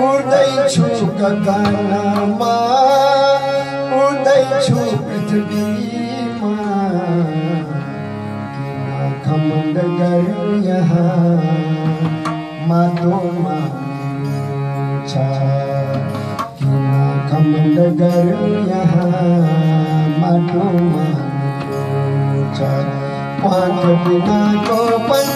उड़ै छु गगनमा उड़ै छु पृथ्वीमा किन घमण्ड गर्नु यहाँ माटोमा छ किन घमण्ड गर्नु यहाँ माटोमा छ पाँच बिनाको पंछी हुआ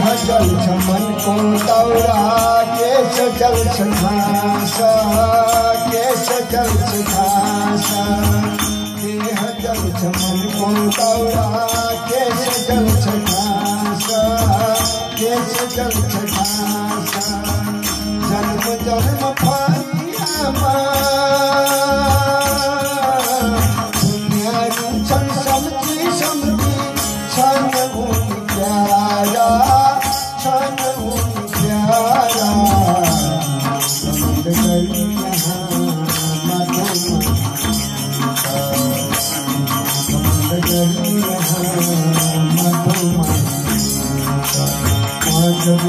गगनमा छमन घमण्ड के जल मन को दौरा केश जल घास केश जल घास देह जल मन को जल घास केश जल घास जन्म जन्म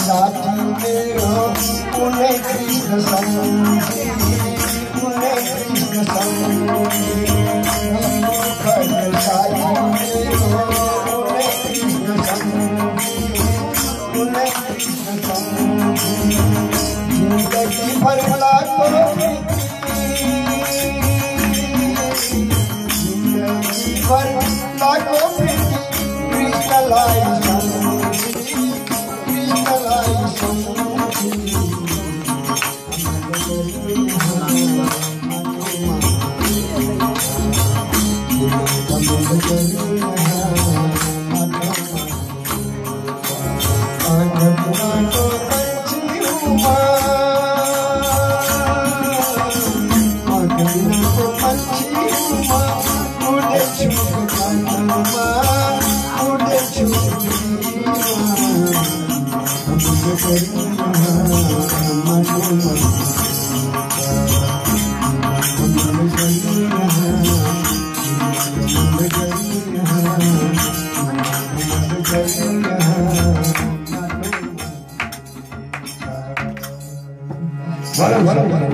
साथी मेरो उन्हें कृष्ण सङ्गी उन्हें कृष्ण सङ्गी दुःखको साथी मेरो कुनै कृष्ण सङ्गी कुनै कृष्ण सङ्गी जिन्दगी भर लागो जिन्दगी Bye. 笑う笑う笑う